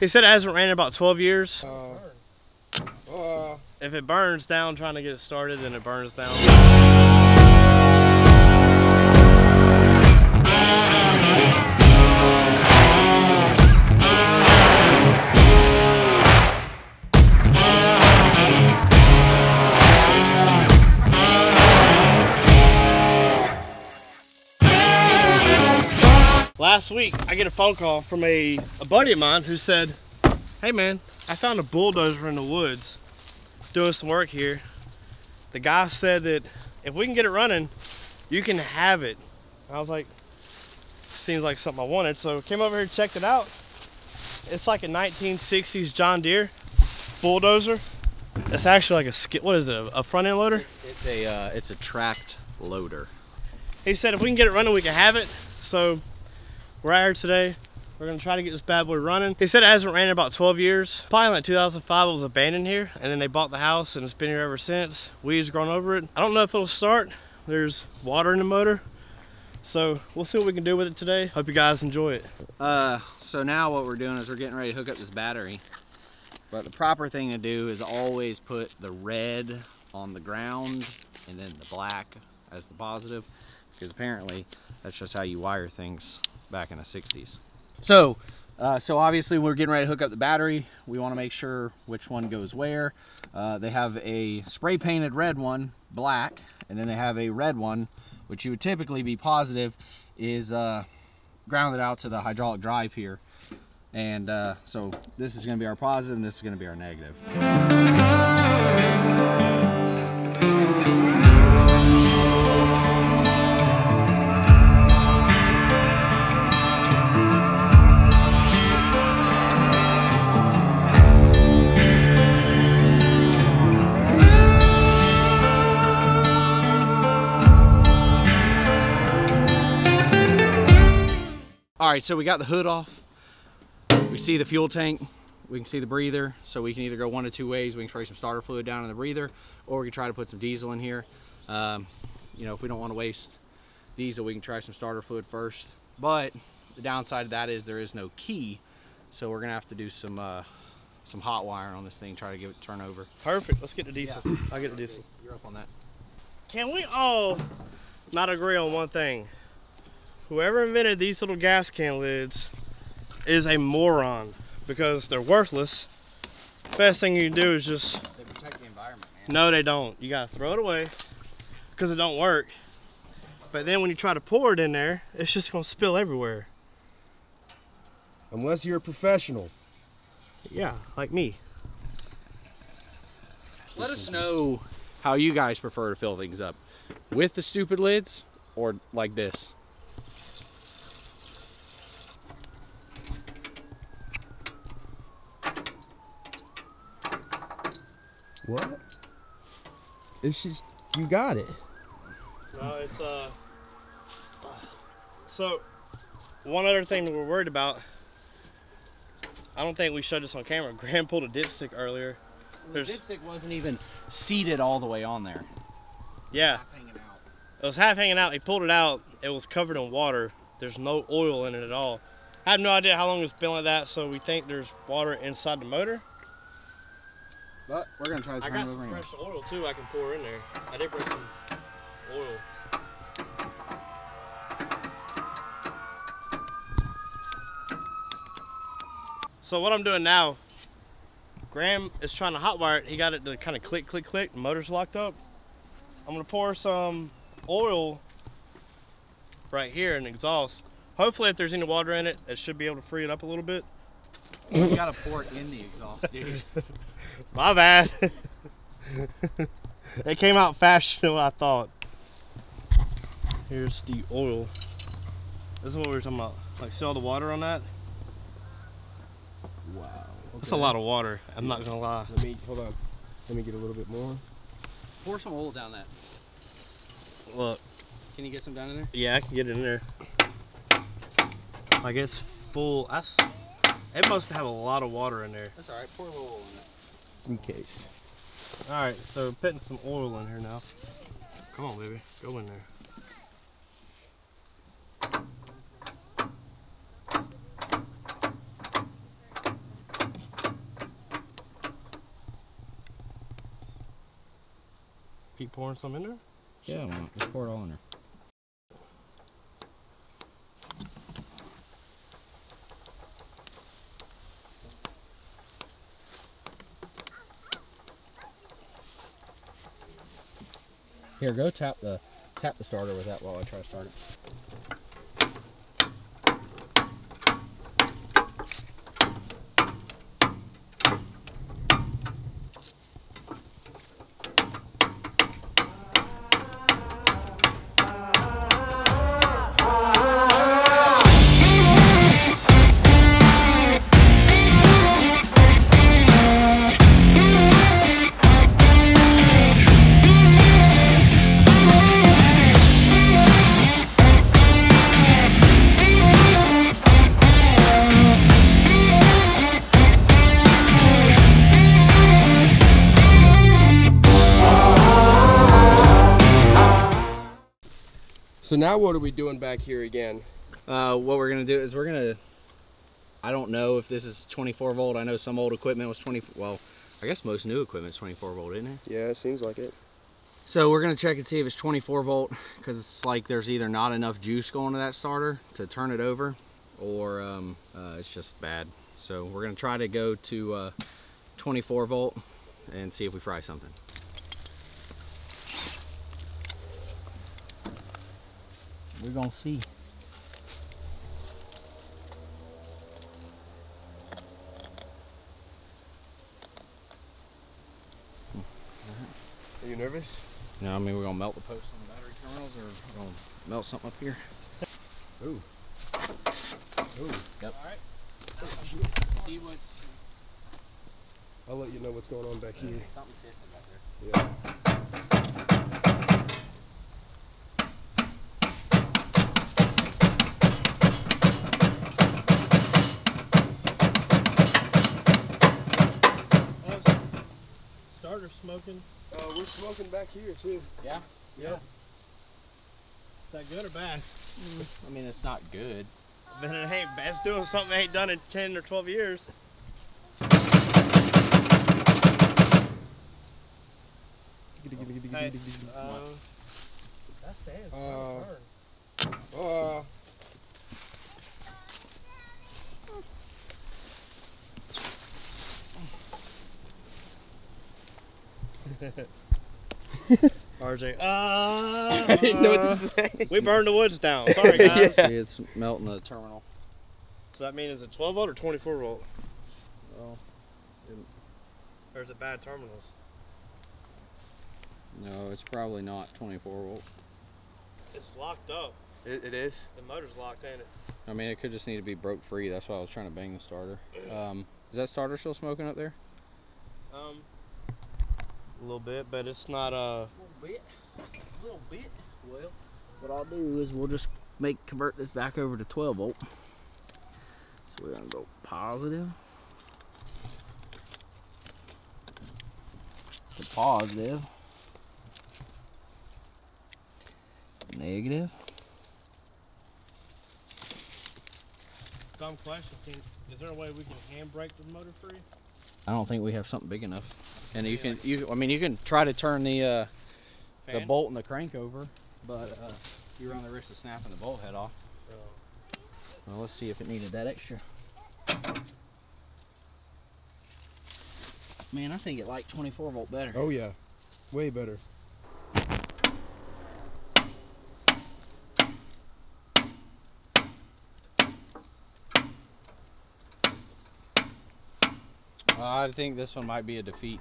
He said it hasn't ran in about 12 years. Uh, uh, If it burns down trying to get it started, then it burns down. Last week, I get a phone call from a, a buddy of mine who said, Hey man, I found a bulldozer in the woods doing some work here. The guy said that if we can get it running, you can have it. I was like, seems like something I wanted. So came over here, checked it out. It's like a 1960s John Deere bulldozer. It's actually like a skid, what is it, a front end loader? It's a uh, it's a tracked loader. He said if we can get it running, we can have it. So we're out here today. We're gonna try to get this bad boy running. He said it hasn't ran in about 12 years. Probably like 2005 it was abandoned here and then they bought the house and it's been here ever since. Weeds grown over it. I don't know if it'll start. There's water in the motor. So we'll see what we can do with it today. Hope you guys enjoy it. Uh, so now what we're doing is we're getting ready to hook up this battery. But the proper thing to do is always put the red on the ground and then the black as the positive because apparently that's just how you wire things back in the 60s. So, uh, so obviously we're getting ready to hook up the battery. We want to make sure which one goes where. Uh, they have a spray painted red one, black, and then they have a red one, which you would typically be positive is uh, grounded out to the hydraulic drive here. And uh, so this is going to be our positive and this is going to be our negative. All right, so we got the hood off. We see the fuel tank. We can see the breather. So we can either go one of two ways. We can spray some starter fluid down in the breather, or we can try to put some diesel in here. Um, you know, if we don't want to waste diesel, we can try some starter fluid first. But the downside of that is there is no key. So we're gonna have to do some uh, some hot wiring on this thing, try to give it turn over. Perfect, let's get the diesel. I'll get the diesel. You're up on that. Can we all not agree on one thing? Whoever invented these little gas can lids is a moron because they're worthless. Best thing you can do is just, They protect the environment, man. no they don't. You gotta throw it away because it don't work. But then when you try to pour it in there, it's just gonna spill everywhere. unless you're a professional. Yeah, like me. Let us know how you guys prefer to fill things up. With the stupid lids or like this. What? It's just you got it. No, it's uh. So, one other thing that we're worried about. I don't think we showed this on camera. Graham pulled a dipstick earlier. The dipstick wasn't even seated all the way on there. Yeah, out. it was half hanging out. He pulled it out. It was covered in water. There's no oil in it at all. I have no idea how long it's been like that, so we think there's water inside the motor. But we're gonna try to I turn got it over some fresh oil too. I can pour in there. I did bring some oil. So what I'm doing now, Graham is trying to hotwire it. He got it to kind of click, click, click. The motor's locked up. I'm gonna pour some oil right here in the exhaust. Hopefully, if there's any water in it, it should be able to free it up a little bit. You gotta pour it in the exhaust, dude. My bad. it came out faster than what I thought. Here's the oil. This is what we were talking about. Like, see all the water on that? Wow. That's a lot of water. I'm not gonna lie. Let me hold on. Let me get a little bit more. pour some oil down that. Look, Can you get some down in there? yeah, I can get it in there. Like it's full. That's. It must have a lot of water in there. That's alright, pour a little oil in it. In case. Alright, so we're putting some oil in here now. Come on, baby. Go in there. Keep pouring some in there? Yeah, just pour it all in there. Here, go tap the tap the starter with that while I try to start it. So now what are we doing back here again? Uh, what we're gonna do is we're gonna. I don't know if this is 24 volt. I know some old equipment was 20. Well, I guess most new equipment is 24 volt, isn't it? Yeah, it seems like it. So we're gonna check and see if it's 24 volt because it's like there's either not enough juice going to that starter to turn it over, or um, uh, it's just bad. So we're gonna try to go to uh, 24 volt and see if we fry something. We're gonna see. Are you nervous? No, I mean we're gonna melt the posts on the battery terminals, or we're gonna melt something up here. Ooh. Ooh. Yep. All right. See what's I'll let you know what's going on back here. something's hissing back there. Yeah. Smoking. Uh, we're smoking back here too. Yeah. Yeah. Is that good or bad? I mean it's not good. But it ain't bad. It's doing something they ain't done in 10 or 12 years. Hey, uh, that's the end. Uh, Uh, RJ. Uh, I didn't know what to say. We burned the woods down. Sorry, guys. See it's melting the terminal. So that means it's a 12 volt or 24 volt? Well, Or is it bad terminals? no, it's probably not 24 volt. It's locked up. It, it is. The motor's locked, ain't it? I mean it could just need to be broke free. That's why I was trying to bang the starter. Um, is that starter still smoking up there? Um, a little bit, but it's not uh, a. little bit, a little bit. Well, what I'll do is we'll just make convert this back over to 12 volt. So we're gonna go positive to positive, negative. Dumb question. Is there a way we can hand brake the motor free? I don't think we have something big enough. And you can, you, I mean, you can try to turn the uh, the bolt and the crank over, but uh, you run the risk of snapping the bolt head off. Oh. Well, let's see if it needed that extra. Man, I think it like 24 volt better. Oh yeah, way better. I think this one might be a defeat.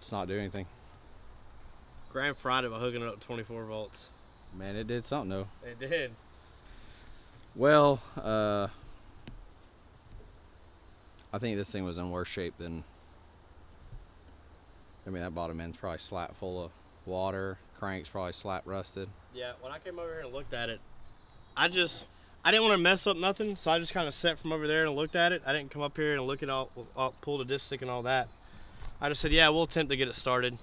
It's not doing anything. Graham fried it by hooking it up to 24 volts. Man, it did something though. It did. Well, uh, I think this thing was in worse shape than. I mean, that bottom end's probably slap full of water. Crank's probably slap rusted. Yeah, when I came over here and looked at it, I just, I didn't want to mess up nothing, so I just kind of sat from over there and looked at it. I didn't come up here and look at all, all pull the dipstick and all that. I just said, yeah, we'll attempt to get it started.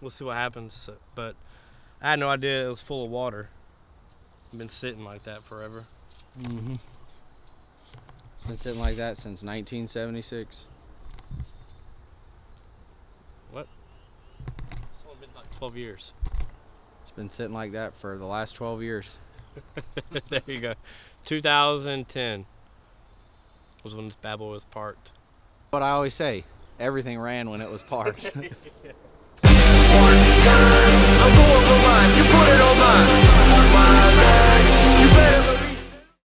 We'll see what happens. So- But I had no idea it was full of water. Been sitting like that forever. Mm-hmm. It's been sitting like that since 1976. been like 12 years. It's been sitting like that for the last 12 years. there you go. 2010 was when this Babel was parked. What I always say, everything ran when it was parked.